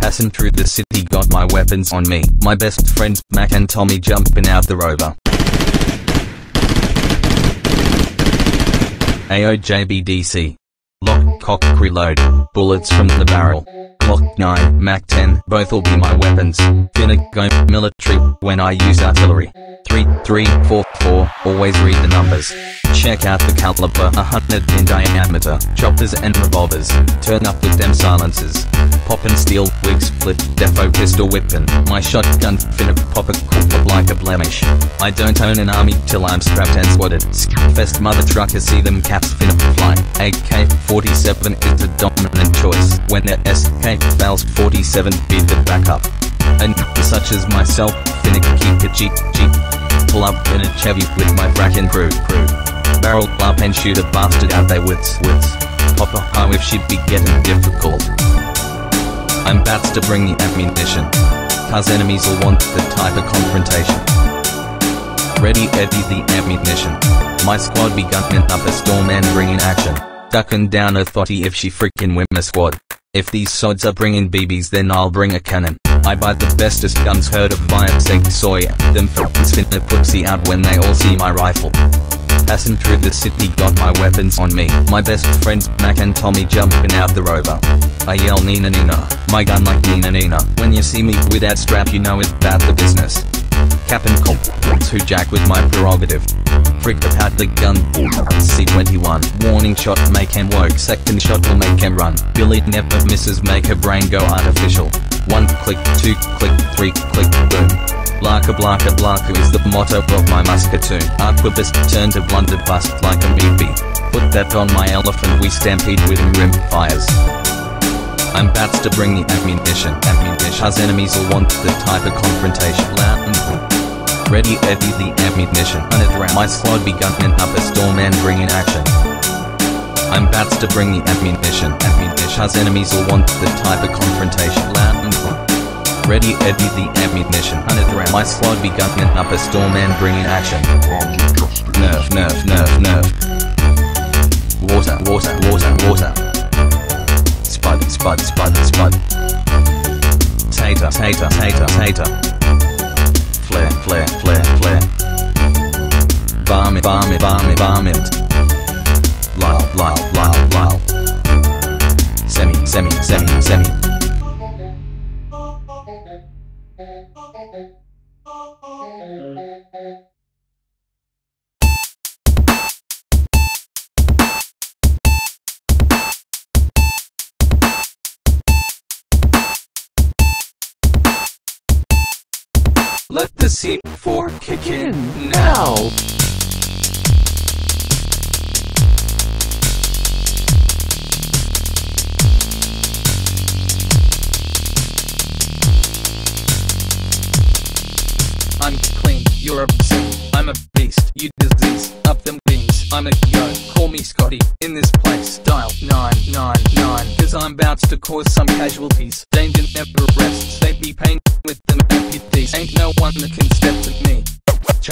Passing through the city got my weapons on me. My best friends Mac and Tommy jumping out the rover. AOJBDC. Lock, cock, reload. Bullets from the barrel. Glock 9, Mac 10, both will be my weapons. Finna go military when I use artillery. 3, 3, 4, 4, always read the numbers. Check out the caliber, 100 in diameter. Choppers and revolvers. Turn up with them silencers. Poppin' steel, wig split, defo pistol whippin'. My shotgun finna pop a cool like a blemish. I don't own an army till I'm strapped and swatted. Fest mother trucker see them caps finna fly. AK-47 is the dominant choice. When the SK fails 47 be the backup. And such as myself, keep it cheap. Pull up in a Chevy with my bracken crew, crew. Barrel up and shoot a bastard out their wits, wits. Pop a high if she'd be getting difficult. I'm bats to bring the ammunition. Cause enemies will want the type of confrontation. Ready, Eddie the ammunition. My squad be gunning up a storm and bringing action. Ducking down a thotty if she freaking win my squad. If these sods are bringing BBs then I'll bring a cannon. I buy the bestest guns heard of via Sig Sauer. Them fuckers finna pussy out when they all see my rifle. Passing through the city got my weapons on me. My best friends Mac and Tommy jumping out the rover. I yell Nina Nina, my gun like Nina Nina. When you see me with that strap you know it's bad the business. Cap and comp, who jack with my prerogative. Frick about the gun, C21. Warning shot make him work, second shot will make him run. Billy never misses, make her brain go artificial. One click, two click, three click, boom. Blaka blaka blaka is the motto of my musketoon. Arquebus turned to blunderbuss like a meatbee. Put that on my elephant, we stampede with rim fires. I'm bats to bring the ammunition, ammunition. Cause enemies will want the type of confrontation. Loud. Ready, Eddie the ammunition. Unaround my squad be gunning up a storm and bringing action. I'm bats to bring the ammunition, ammunition. Cause enemies will want the type of confrontation. Loud and boom. Ready, Eddie the ammunition. Unaround my squad be gunning up a storm and bringing action. Nerf, nerf, nerf, nerf. Water, water, water, water. Spud, spud, spud, spud. Tater, tater, tater, tater. Flare, flare, flare, flare. Bomb it, bomb it, bomb it, bomb it. Lyle, Lyle, Lyle, Lyle. Semi, semi, semi, semi. Let the C4 kick in now. I'm clean, you're a beast. I'm a beast, you disease. Up them beans, I'm a yo. Call me Scotty, in this place. Dial 999, cause I'm about to cause some casualties. Danger never rests, they be pain with them amputees. Ain't no one that can step to me.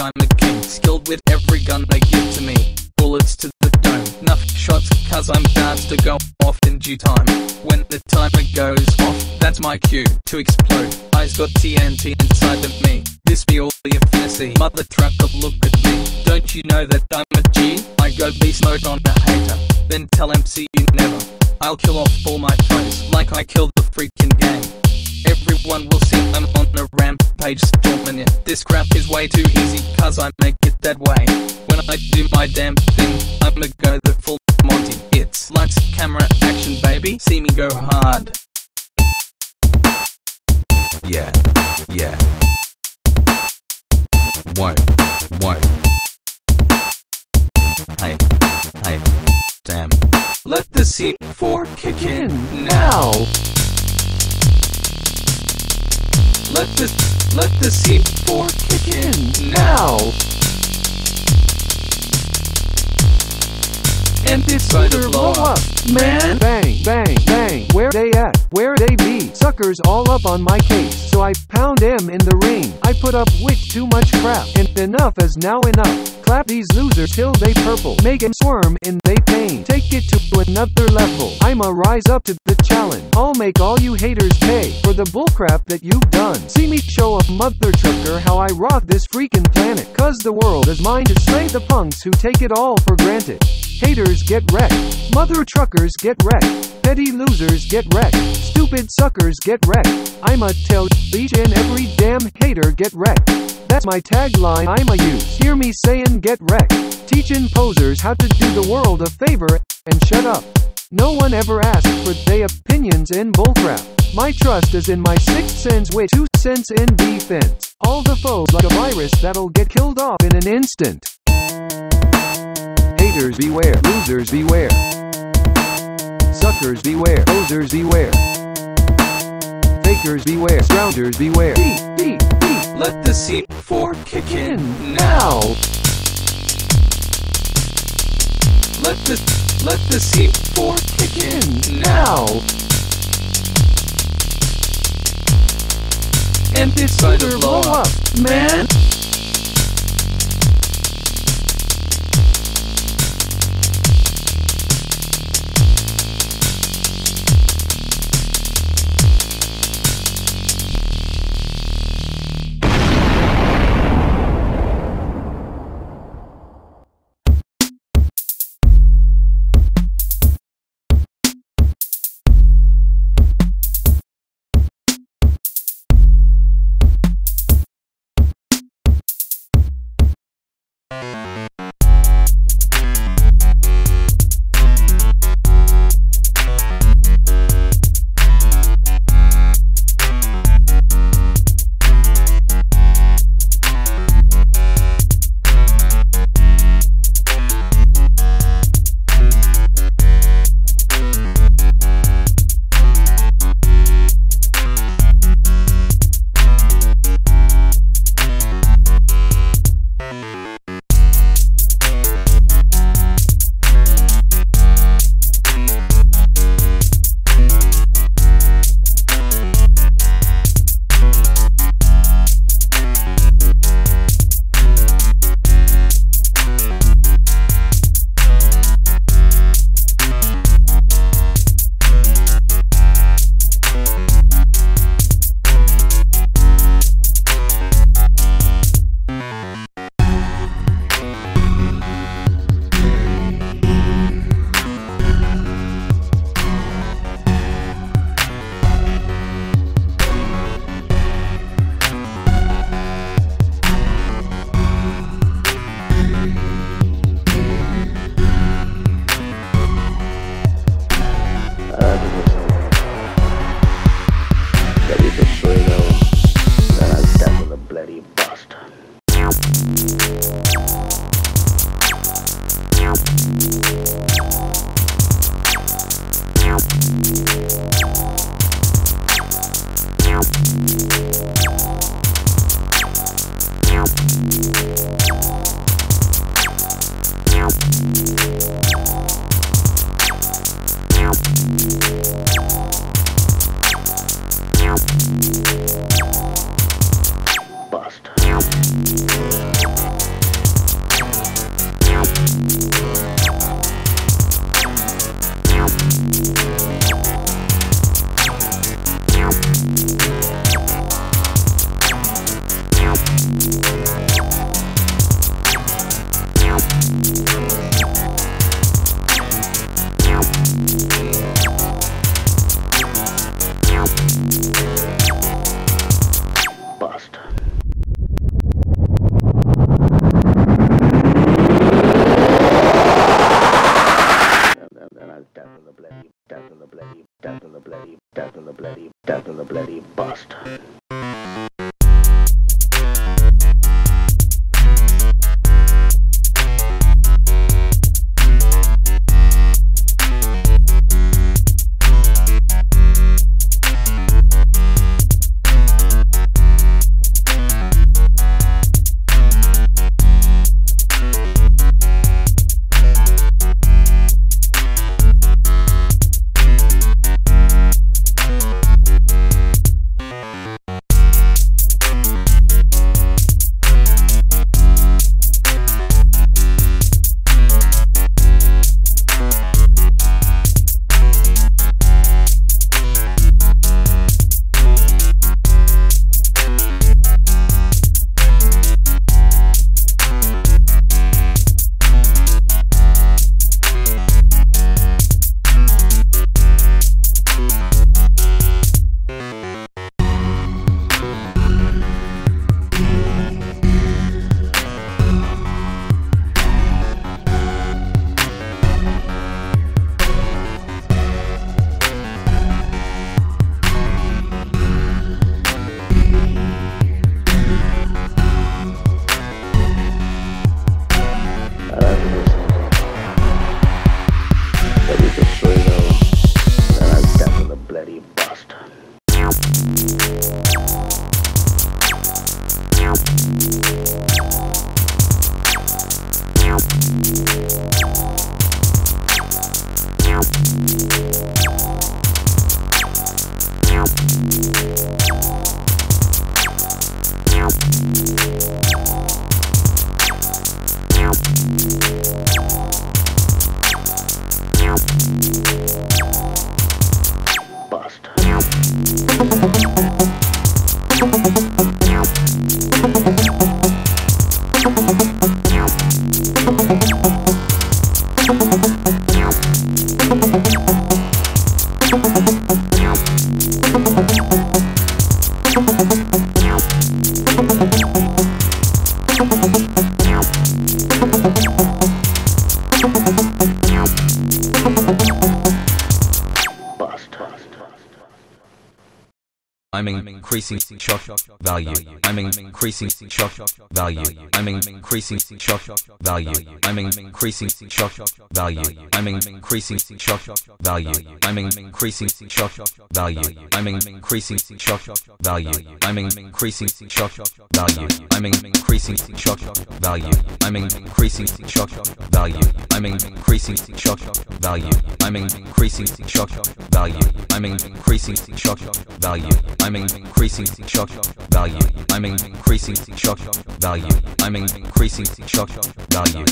I'm a king, skilled with every gun they give to me. Bullets to the dome, enough shots, cause I'm bound to go off in due time. When the timer goes off, that's my cue to explode. Eyes got TNT inside of me. This be all the affinity. Mother trucker, look at me. Don't you know that I'm a G? I go beast mode on the hater. Then tell MC you never. I'll kill off all my foes like I killed the freaking gang. Everyone will see I'm on a rampage storming it. This crap is way too easy, cause I make it that way. When I do my damn thing, I'ma go the full Monty. It's lights, camera, action, baby. See me go hard. Yeah, yeah. Won't, won't. Hey, hey, damn. Let the C4 kick in now. Let the let the C4 kick in now. And this Better blow up, man. Bang, bang, bang. Where they at? Where they be? Suckers all up on my case, so I pound them in the ring. I put up with too much crap, and enough is now enough. Clap these losers till they purple. make Make 'em squirm in they pain. Take it to another level. I'ma rise up to the challenge. I'll make all you haters pay for the bullcrap that you've done. See me show a mother trucker how I rock this freaking planet. Cause the world is mine to slay the punks who take it all for granted. Haters get wrecked. Mother truckers get wrecked. Petty losers get wrecked. Stupid suckers get wrecked. I'ma tell each and every damn hater get wrecked. That's my tagline I'ma use. Hear me saying get wrecked. Teaching posers how to do the world a favor and shut up. No one ever asked for they opinions in bullcrap. My trust is in my sixth sense with two cents in defense. All the foes like a virus that'll get killed off in an instant. Haters beware, losers beware. Suckers beware, posers beware. Fakers beware, scroungers beware. Beat, beat, beat. Let the C4 kick in now. Let the let the C4 kick in now. And this better blow up, man. I'm increasing shock value. I'm increasing shock value. I'm increasing shock value. I'm increasing shock value. I'm increasing shock value. I'm increasing shock value. I'm increasing shock value. I'm increasing shock value. I'm increasing shock value. I'm increasing shock value. I'm increasing shock value. I'm increasing shock value. I'm increasing shock value. I'm increasing shock value. I'm increasing shock value. I'm increasing shock value.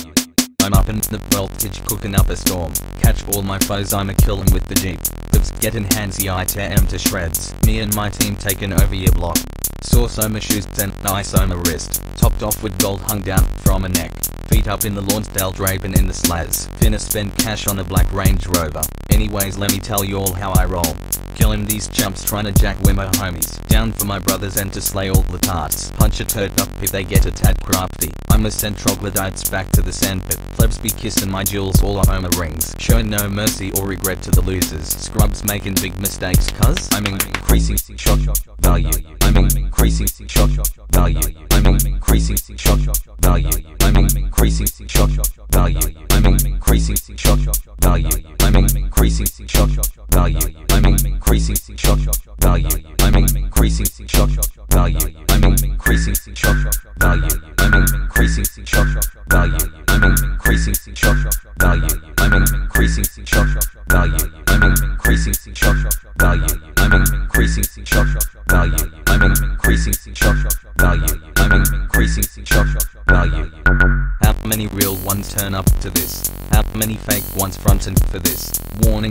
I'm up in the voltage cooking up a storm. Catch all my foes, I'm a killing with the jeep. Lives getting handsy, I tear 'em to shreds. Me and my team taking over your block. Saw Soma shoes and ice on my wrist. Topped off with gold hung down from a neck. Feet up in the Lawnsdale draping in the slaz. Finna spend cash on a black Range Rover. Anyways, let me tell you all how I roll. Killing these chumps trying to jack with my homies. Down for my brothers and to slay all the tarts. Punch a turd up if they get a tad crafty. I'ma send troglodytes back to the sandpit. Plebs be kissing my jewels all on my rings. Showing no mercy or regret to the losers. Scrubs making big mistakes cuz I'm increasing shock value. I'm increasing shock value. I'm increasing shock value. I'm increasing shock value. I'm increasing shock value.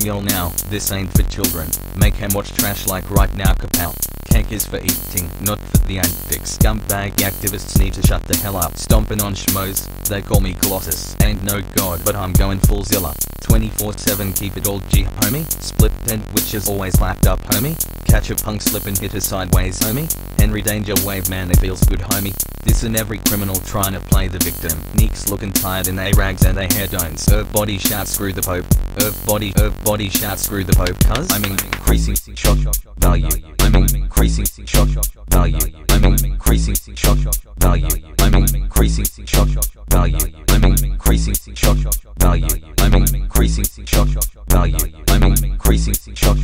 Y'all now, this ain't for children. Make him watch trash like right now, kapow. Cake is for eating, not for the antics. Scumbag activists need to shut the hell up. Stomping on schmoes, they call me Colossus. Ain't no god, but I'm going full Zilla. 24-7 keep it all G, homie. Split tent which is always lapped up, homie. Catch a punk slip and hit her sideways, homie. Henry Danger wave man, it feels good, homie. This and every criminal trying to play the victim. Neeks looking tired in A-rags and a hair dones. Earth body shout screw the pope. Earth body, earth body shout screw the pope. Cuz I'm increasing shock value. I'm increasing shock value. I'm increasing shock value. I'm increasing shock value. I'm increasing shock value. I'm increasing shock value. I'm increasing shock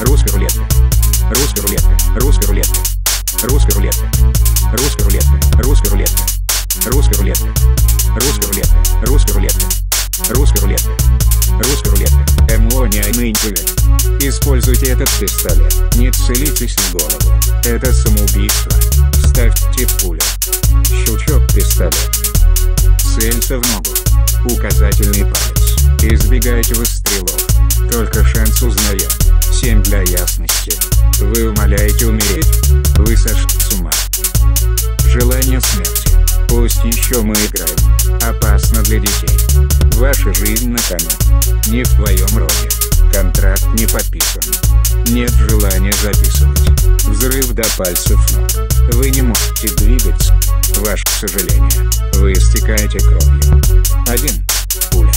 Русская рулетка. Русская рулетка. Русская рулетка. Русская рулетка. Русская рулетка. Русская рулетка. Русская рулетка. Русская рулетка. Русская рулетка. Русская рулетка. Русская рулетка. Эмониальный интеллект. Используйте этот пистолет. Не целитесь в голову. Это самоубийство. Вставьте пулю. Щелчок пистолет. Целься в ногу. Указательный палец. Избегайте выстрелов. Только шанс узнает. 7 для ясности. Вы умоляете умереть? Вы сошли с ума. Желание смерти. Пусть еще мы играем. Опасно для детей. Ваша жизнь на кону. Не в твоем роде. Контракт не подписан. Нет желания записывать. Взрыв до пальцев ног. Вы не можете двигаться. Ваше сожаление. Вы истекаете кровью. Один. Пуля.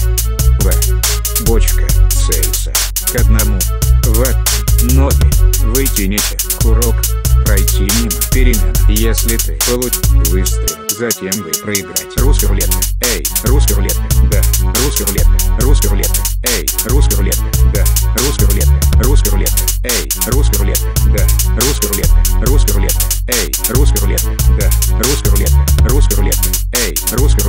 В. Бочка. Целься. К одному. В. Ноги. Вытяните. Курок. Пройти мимо. Перемена. Если ты получишь выстрел, затем вы проиграете. Русский рулетка. Эй, русский рулетка. Да. Русский рулетка. Русский рулетка. Эй, русский рулетка. Да. Русский рулетка. Русский рулетка. Эй, русский рулетка. Да. Русский рулетка. Русский рулетка. Эй, русский рулетка. Да. Русский рулетка. Русский рулетка. Эй, русский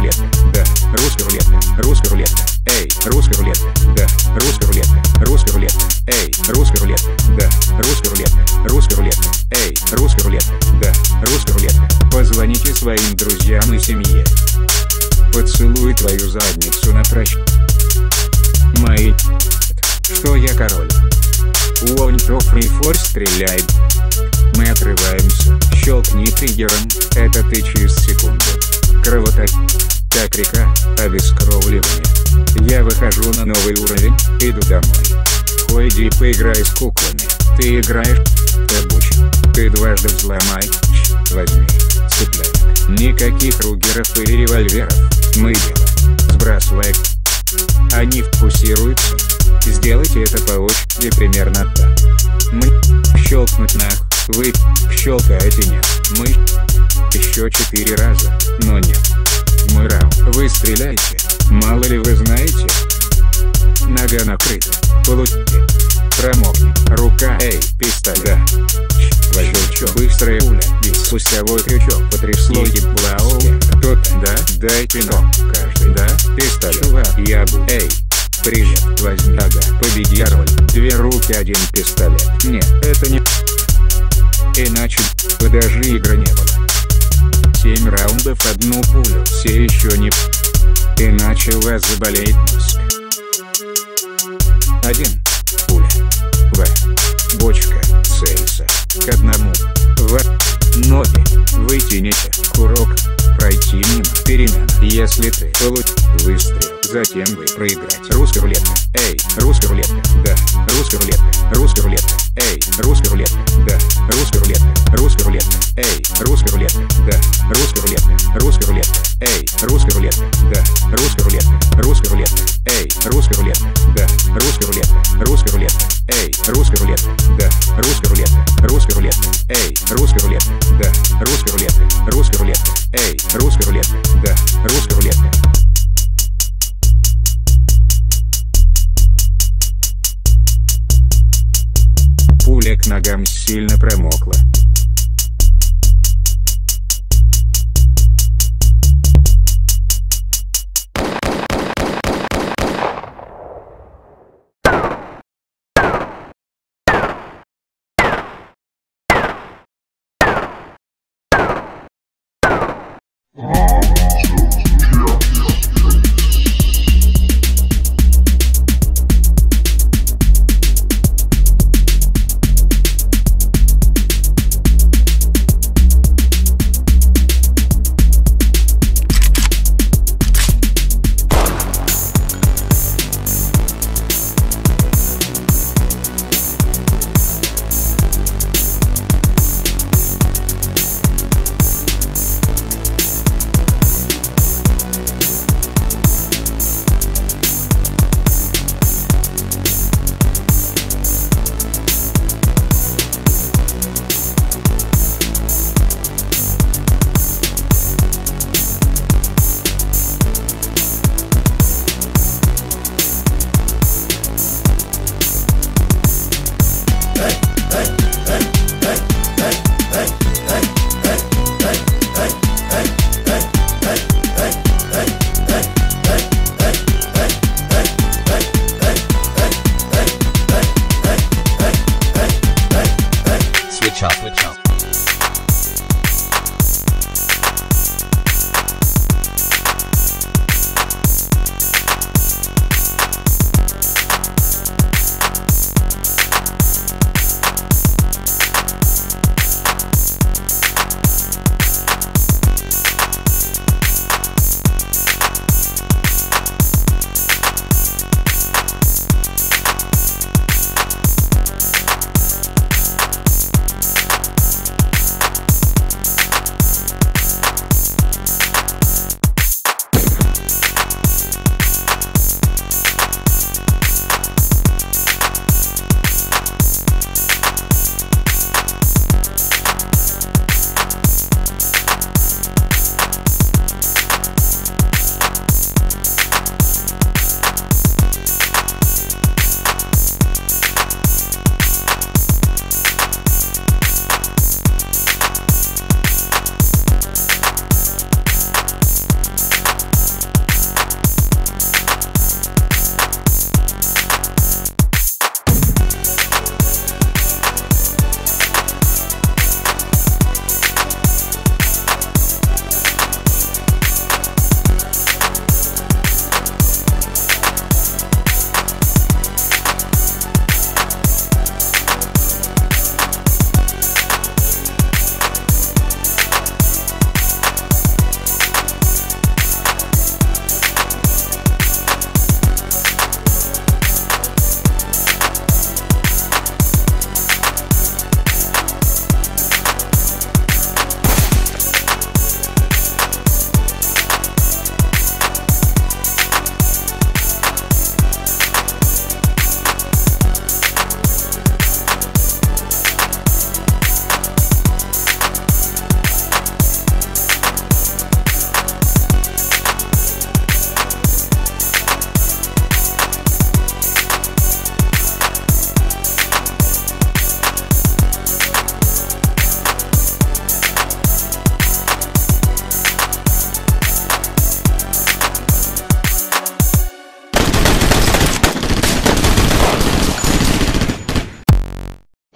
твою задницу на прощ. Мои. Что я король? To free force стреляй. Мы отрываемся. Щелкни триггером. Это ты через секунду. Кровоток. Так река. Обескровливание. Я выхожу на новый уровень. Иду домой. Пойди поиграй с куклами. Ты играешь? Табуч. Ты дважды взломай. Возьми. Цыпленок. Никаких ругеров или револьверов. Мы дело. Сбрасывай. Они фокусируются. Сделайте это по очереди примерно так. Мы щелкнуть нах. Вы щелкаете нет. Мы еще четыре раза, но нет. Мой раунд. Вы стреляете. Мало ли вы знаете. Нога накрыта. Получите. Промокни. Рука. Эй, пистолет. Щелчок. Быстрая пуля. Спусковой крючок. Потрясло еблау. Кто-то. Да. Дай пинок. Да. Пистолет. Чувак. Я бу. Эй. Привет. Возьми. Ага. Победи король. Две руки, один пистолет. Нет, это не... Иначе даже игры не было. Семь раундов, одну пулю. Все еще не... Иначе у вас заболеет мозг. Один. Пуля. В. Бочка. Целься. К одному. В. Ноги. Вытяните. Курок. Пройти мимо. Перемена. Если ты получишь выстрел, затем вы проиграете. Русская рулетка. Эй, русская рулетка. Да. Русская рулетка. Русская рулетка. Эй, русская рулетка. Да. Русская рулетка. Русская рулетка. Эй, русская рулетка. Да. Русская рулетка. Русская рулетка. Эй, русская рулетка. Да. Русская рулетка. Русская рулетка. Эй, русская рулетка. Да. Русская рулетка. Русская рулетка. Эй, русская рулетка. Да. Русская рулетка. Русская рулетка. Эй, русская рулетка. Да. Русская рулетка. Русская рулетка. Эй, русская рулетка. Да. Русская рулетка. Пуля к ногам сильно промокла.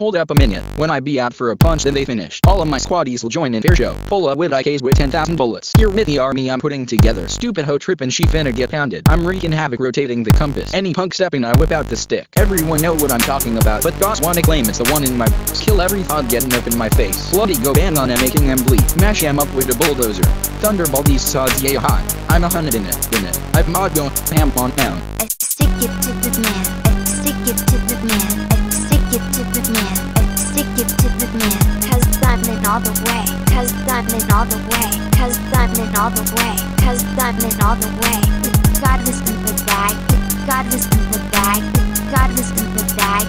Hold up a minute. When I be out for a punch then they finish. All of my squaddies will join in their show. Pull up with IKs with 10,000 bullets. Here with the army I'm putting together. Stupid hoe trippin' she finna get pounded. I'm wreaking havoc rotating the compass. Any punk stepping I whip out the stick. Everyone know what I'm talking about. But goss wanna claim it's the one in my Kill every thought getting up in my face. Bloody go bang on them making them bleed. Mash em up with a bulldozer. Thunderball these sods yeah hot. I'm a hundred in it, in it. I've mod going ham on down. I stick it to the man. I stick it to the man. Man. It to the man. Cause I'm in all the way. Cause I'm in all the way. Cause I'm in all the way. Cause I'm in all the way. God was in the bag. God was in the bag. God was in the bag.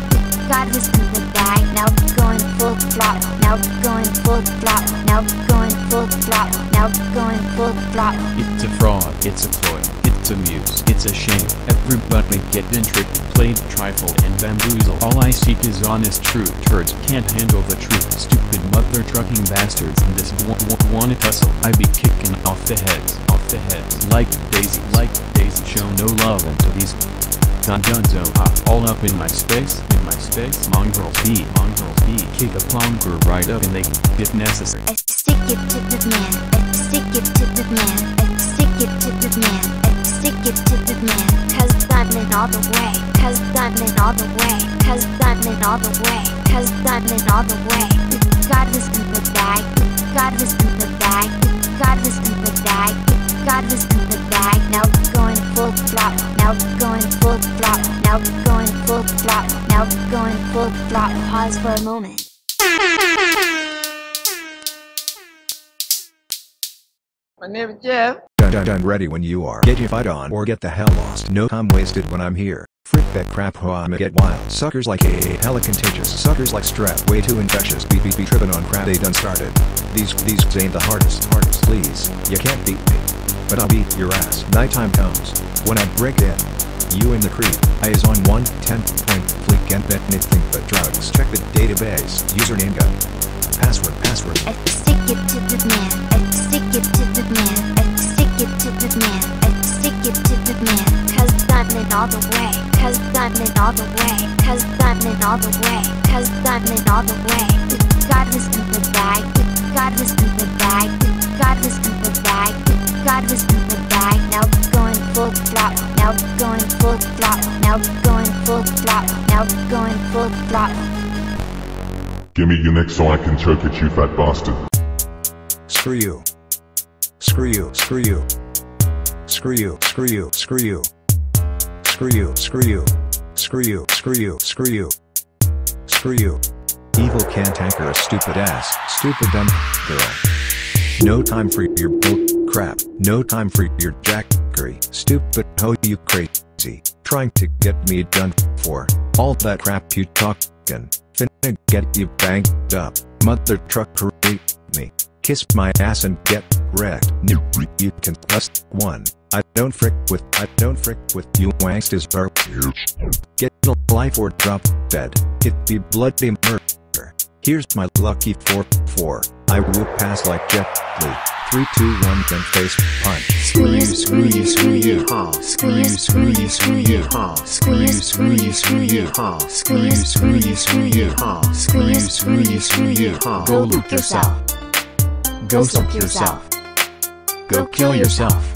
God was in the bag. Now going full throttle. Now going full throttle. Now going full throttle. Now going full throttle. It's a fraud, it's a ploy, it's a muse, it's a shame. Everybody getting tricked, played, trifled, and bamboozled. All I seek is honest truth. Turds can't handle the truth. Stupid mother trucking bastards in this one wanna tussle. I be kicking off the heads, off the heads. Like Daisy, like Daisy. Show no love into these Dungeonzo ah, all up in my space, in my space. Mongrels be, mongrels be. Kick a plunger right up and they if necessary. I stick it to the man. I stick it to the man. I stick it to the man. I to the man. Cause I'm in all the way. Cause I'm in all the way. Cause I'm in all the way. Cause I'm in all the way. God was in the bag. God was in the bag. God was in the bag. God was in the bag. Now going full throttle. Now going full throttle. Now going full throttle. Now going full throttle. Pause for a moment. My name is Jeff. Done, done, done, ready when you are. Get your fight on or get the hell lost. No time wasted when I'm here. Frick that crap ho I'ma get wild. Suckers like a hella contagious. Suckers like strep way too infectious. Be be be trippin' on crap they done started. These these ain't the hardest hardest. Please, you can't beat me. But I'll beat your ass. Nighttime comes when I break in. You in the creep. I is on one ten point fleek and bet anything but drugs. Check the database. Username gun. Password password. I stick it to the man. I stick it to the man. I stick it to the man. I stick it to the man. Cause I'm in all the way. Cause I'm in all the way. Cause I'm in all the way. Cause I'm in all the way. God was in the bag. God was in the bag. God was in the bag. God was in the bag. Now going full throttle. Now going full throttle. Now going full throttle. Now going full throttle. Give me your neck so I can choke at you, fat bastard. Screw you. Screw you, screw you. Screw you, screw you, screw you. Screw you, screw you. Screw you, screw you, screw you. Screw you. Evil can't anchor a stupid ass, stupid dumb girl. No time for your bull crap. No time for your jackery. Stupid hoe you crazy. Trying to get me done for all that crap you talkin'. Finna get you banged up. Mother trucker eat me. Kiss my ass and get wrecked. You can lust one. I don't frick with, I don't frick with you wanksters bro. Get a life or drop dead. It be bloody murder. Here's my lucky 4-4. I whoop pass like Jet Li. 3, 2, 1, then face punch. Screw you, screw you, screw you, ha. Screw you, screw you, screw you, ha. Screw you, screw you, screw you, ha. Screw you, screw you, screw you, ha. Screw you, screw you, screw you, ha. Go look yourself. Go suck yourself. Go kill yourself.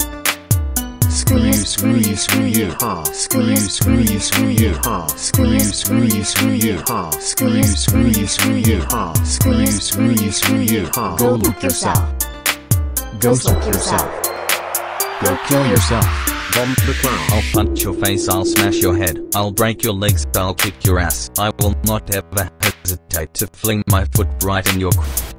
Screw you, screw you, screw you, ha. Screw you, screw you, screw you, ha. Screw you, screw you, screw you, ha. Screw you, screw you, screw you, ha. Screw you, screw you, screw you, ha. Go look yourself. Go suck yourself. Go kill yourself. Bomb the clown. I'll punch your face, I'll smash your head, I'll break your legs, I'll kick your ass. I will not ever hesitate to fling my foot right in your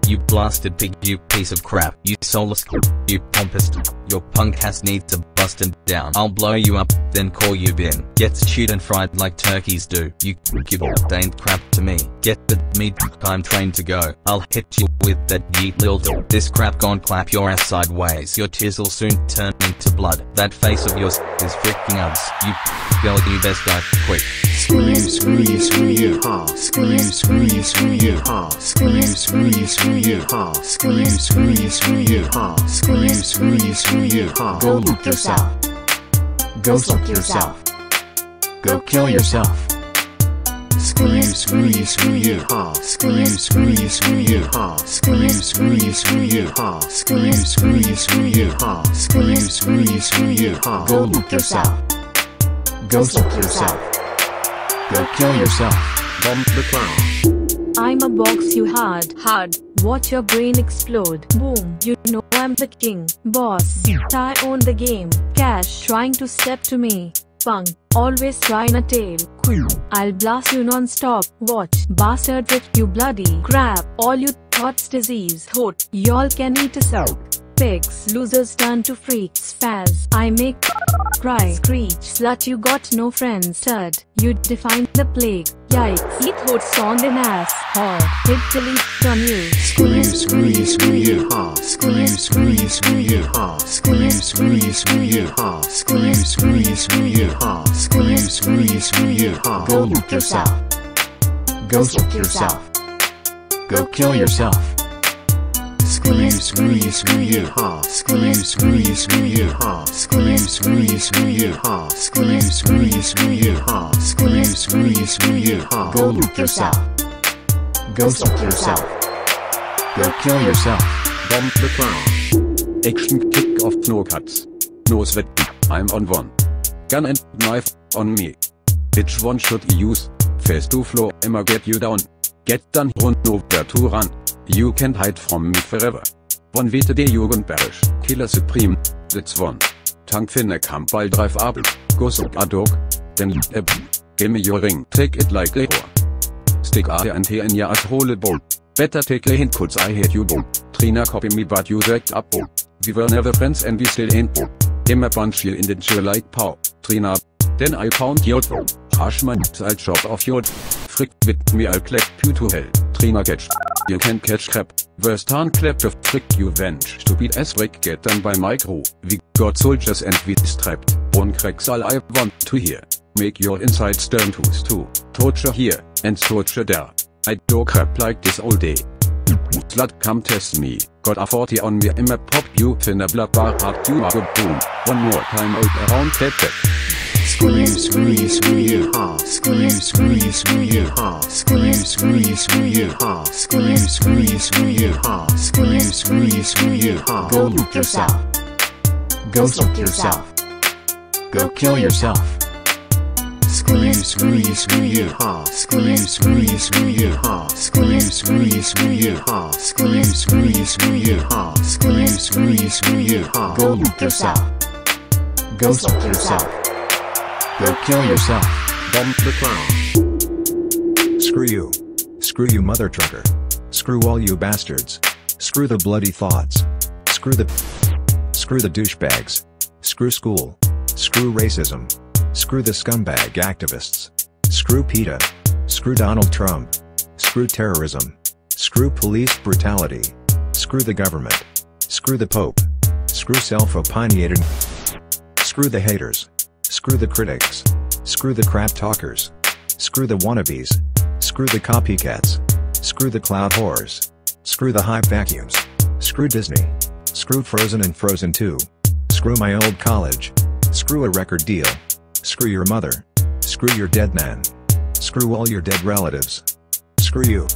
You blasted pig, you piece of crap, you soulless, you pompous. Your punk ass needs a busted down. I'll blow you up, then call you bin. Gets chewed and fried like turkeys do. You give all ain't crap to me. Get the meat, I'm trained to go. I'll hit you with that yeet lil This crap gon' clap your ass sideways. Your tears will soon turn into blood. That face of yours is freaking us. You girl, you best die quick. Screw you, screw you, screw you, ha. Screw you, screw you, screw you, ha. Screw you, screw you, screw you, ha. Screw you, screw you, screw you, ha. Screw you, screw you, screw you, ha. Go look yourself. Go suck yourself. Go kill yourself. Screw you, screw you, screw you, ha, screw you, screw you, screw you, ha, screw you, screw you, screw you, ha, screw you, screw you, screw you, ha, screw you, screw you, screw you, ha. Go look yourself. Go suck yourself. Go kill yourself. Bomb the clown. I'ma box you hard, hard. Watch your brain explode. Boom. You know I'm the king, boss. I own the game. Cash trying to step to me. Punk. Always trying a tail. Queen. I'll blast you non-stop. Watch. Bastard trick you bloody crap. All you thoughts disease. Thought. Y'all can eat us out. Pigs. Losers turn to freaks. Spaz. I make cry. Screech. Slut you got no friends. Stud. You define the plague. Yikes. Eat hoots on an ass. Whore. Hit delete on you. Screw you, screw you, screw you, ha, screw you, screw you, screw you, ha, screw you, screw you, screw you, ha, screw you, screw you, screw you, ha, screw you, screw you, screw you, ha. Go look yourself. Go suck yourself. Go kill yourself. Screw you, screw you, screw you, ha, screw you, screw you, screw you, ha, screw you, screw you, screw you, ha, screw you, screw you, screw you, ha, screw you, screw you, screw you, ha. Go look yourself. Go suck yourself. Go kill yourself. Bomb the clown. Action kick of no cuts. No sweat. I'm on one. Gun and knife on me. Which one should I use? Face to floor, Emma get you down. Get done, run nowhere to run. You can't hide from me forever. One vete de Jugend perish. Killer Supreme. That's one. Tank finne kam ball drive up. Go so a dog. Then a Give me your ring. Take it like a whore. Stick A and T in your asshole bowl. Better take a hint cause I hate you bowl. Trina copy me but you jacked up bowl. We were never friends and we still ain't bowl. Emma punch you in the jaw like pow. Trina. Then I found your throw. Hash my I'll chop off your frick with me I'll clap you to hell. Trina catch. You can't catch crap. Worst hand clap to frick you venge. Stupid ass wreck get done by micro. We got soldiers and we strapped. One cracks all I want to hear. Make your insides turn to stew. Torture here, and torture there. I do crap like this all day. Slut come test me. Got a 40 on me my pop you finna blah bar hard you a boom. One more time out around that back. Screw you, screw you, screw you, screw you, screw you, screw you, screw you, screw you, screw you, screw you, screw you, screw you, screw you, screw you, screw you, ha. Go look yourself. Go suck yourself. Go kill yourself. Screw you, screw you, screw you, ha, screw you, screw you, screw you, ha, screw you, screw you, screw you, ha, screw you, screw you, screw you, ha, screw you, screw you, screw you, ha. Go look yourself. Go suck yourself. Go kill yourself. Bomb the clown. Screw you. Screw you mother trucker. Screw all you bastards. Screw the bloody thoughts. Screw the Screw the douchebags. Screw school. Screw racism. Screw the scumbag activists. Screw PETA. Screw Donald Trump. Screw terrorism. Screw police brutality. Screw the government. Screw the Pope. Screw self-opinionated. Screw the haters. Screw the critics. Screw the crap talkers. Screw the wannabes. Screw the copycats. Screw the cloud whores. Screw the hype vacuums. Screw Disney. Screw Frozen and Frozen 2. Screw my old college. Screw a record deal. Screw your mother. Screw your dead man. Screw all your dead relatives. Screw you.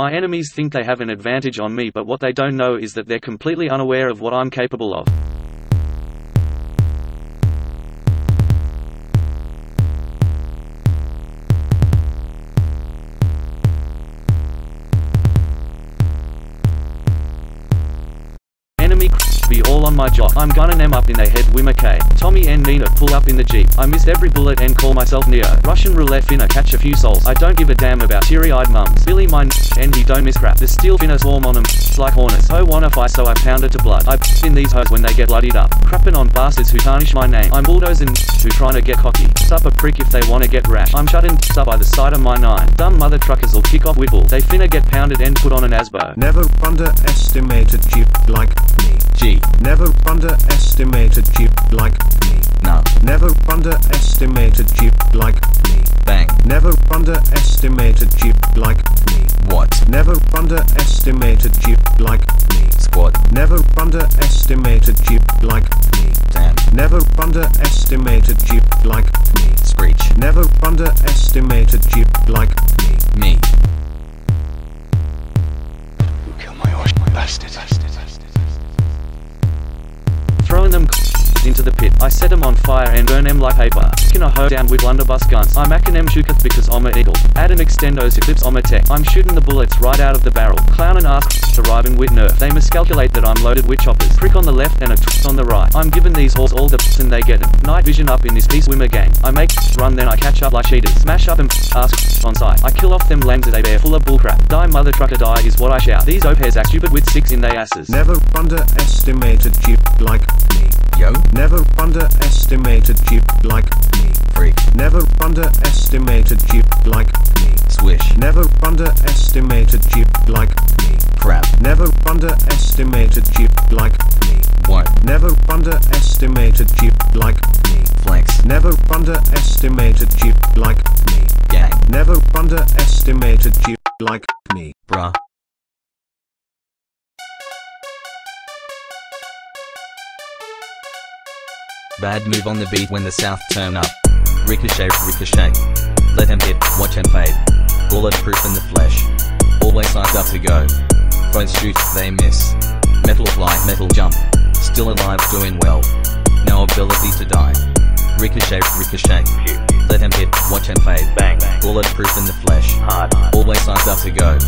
My enemies think they have an advantage on me but what they don't know is that they're completely unaware of what I'm capable of. Be all on my job. I'm gunning them up in their head Wimmer K. Tommy and Nina pull up in the jeep. I miss every bullet and call myself Neo. Russian roulette finna catch a few souls. I don't give a damn about teary-eyed mums. Billy mine and he don't miss crap. The steel finna swarm on them like hornets. Ho wanna fight so I pound it to blood. I in these hoes when they get bloodied up. Crapping on bastards who tarnish my name. I'm bulldozing who tryna get cocky. Sup a prick if they wanna get rash. I'm shutting up by the side of my nine. Dumb mother truckers will kick off Whittle. They finna get pounded and put on an asbo. Never underestimated you like me. G. Never underestimated you like me. No. Never underestimated you like me. Bang. Never underestimated you like me. What? Never underestimated you like me. Squad. Never underestimated you like me. Damn. Never underestimated you like me. Screech. Never underestimated you like me. Me. You kill my horse, bastard. Throwing them into the pit. I set them on fire and burn them like paper. Can a hoe down with blunderbuss guns. I'm acting them shooketh because I'm a eagle. Add an extendos eclipse I'm a tech. I'm shooting the bullets right out of the barrel. Clown and ask arriving with nerf. They miscalculate that I'm loaded with choppers. Prick on the left and a twist on the right. I'm giving these whores all the and they get 'em. Night vision up in this piece wimmer gang. I make run then I catch up like cheaters. Smash up and ask on sight. I kill off them langs that they bear full of bullcrap. Die mother trucker die is what I shout. These opairs act stupid with six in their asses. Never underestimated you like me. Yo. Never underestimated you like me. Freak. Never underestimated you like me. Swish. Never underestimated you like me. Crap. Never underestimated you like me. What? Never underestimated you like me. Flex. Never underestimated you like me. Gang. Never underestimated you like me. Bruh. Bad move on the beat when the south turn up. Ricochet, ricochet. Let him hit, watch him fade. Bulletproof in the flesh. Always signed up to go. Foes shoot, they miss. Metal fly, metal jump. Still alive, doing well. No ability to die. Ricochet, ricochet. Let him hit, watch him fade. Bang, bang. Bulletproof in the flesh. Hard. Always signed up to go.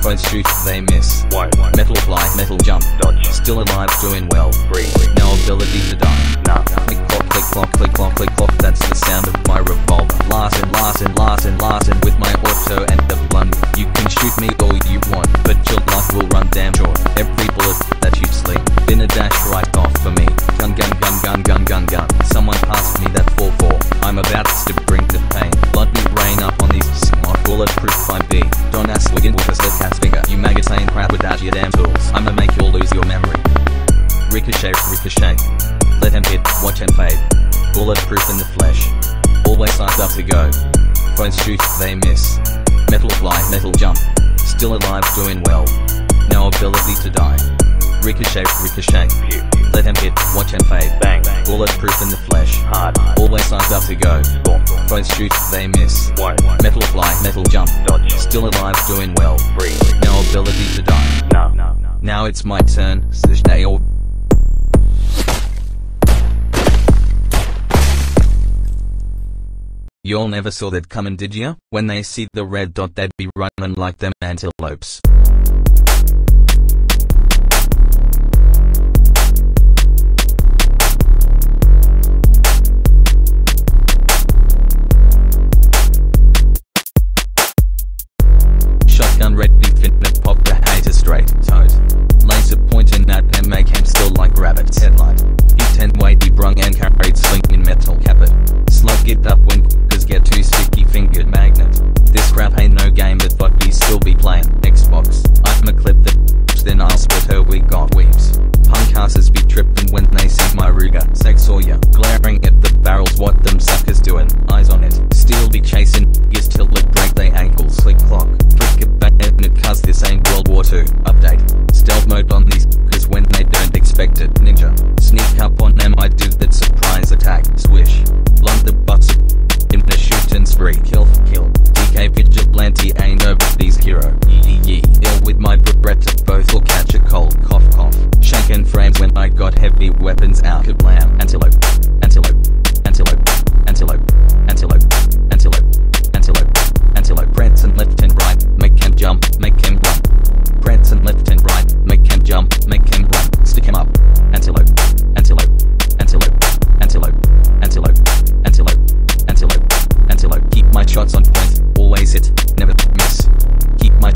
Foes shoot, they miss. One. Metal fly, metal jump. Dodge. Still alive, doing well. Breathe, breathe. No ability to die. No. Click clock, click clock, click clock, click clock. That's the sound of my revolver. Larson, Larson, Larson, Larson to go. Boom. Shoot, they miss. Metal fly, metal jump. Dodge. Still alive, doing well. No ability to die. No, no, no. Now it's my turn. Y'all never saw that coming did ya? When they see the red dot they'd be running like them antelopes.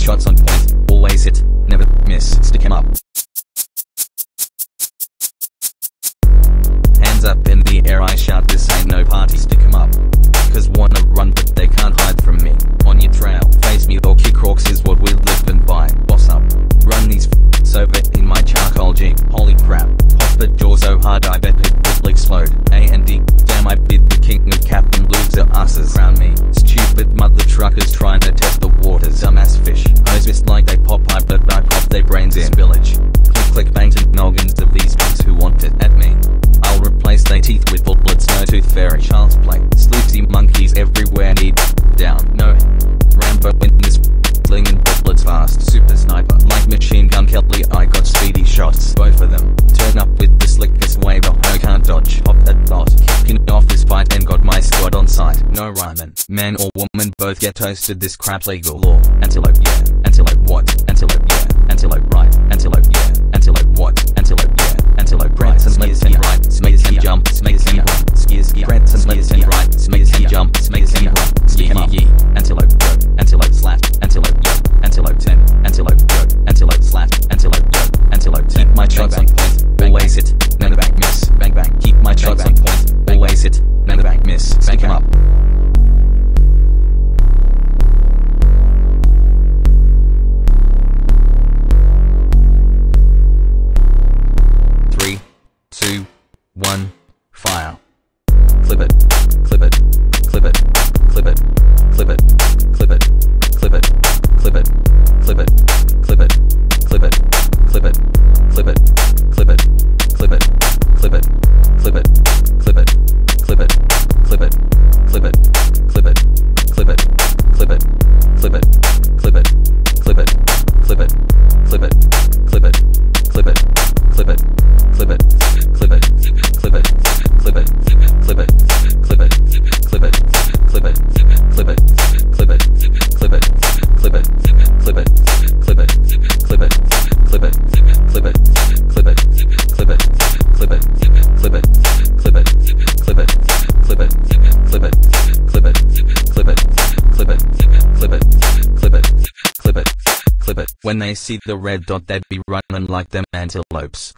Shots on point, always hit, never miss, stick him up. Hands up in the air, I shout this ain't no party, stick him up. Cause wanna run but they can't hide from me. On your trail, face me or kick rocks is what we're living by. Boss up. Run these f***s over in my charcoal jeep. Holy crap. Pop the door so hard I bet it will explode. A and D. Damn I bid the king of Captain loser asses. Crown me. Stupid mother truckers trying to test the waters. Dumbass fish. Hose missed like they pop pipe but I pop their brains in. Spillage. Click click bangs and noggins of these pigs who want it at me. I'll replace their teeth with bullets. No tooth fairy. Child's play. Sleazy monkeys everywhere need down. No. Rambo in this flinging fast. Super sniper. Like machine gun Kelly, I got speedy shots. Both of them. Turn up with the slickest wave I can't dodge. Pop that thought. Kicking off this fight and got my squad on site. No rhyming. Man or woman both get toasted. This crap legal law. Antelope, yeah. Antelope, what? Antelope, yeah. Antelope, right. Antelope. Smears and right. Smears and jump. Smears and run. Ski. Prance and smears and right. Smears and jump. Smears and run. Ski, yee. Antelope, yo. Antelope, slap. Antelope, yo. Antelope 10. Antelope, yo. Antelope, slap. Antelope, yo. See the red dot, they'd be running like them antelopes.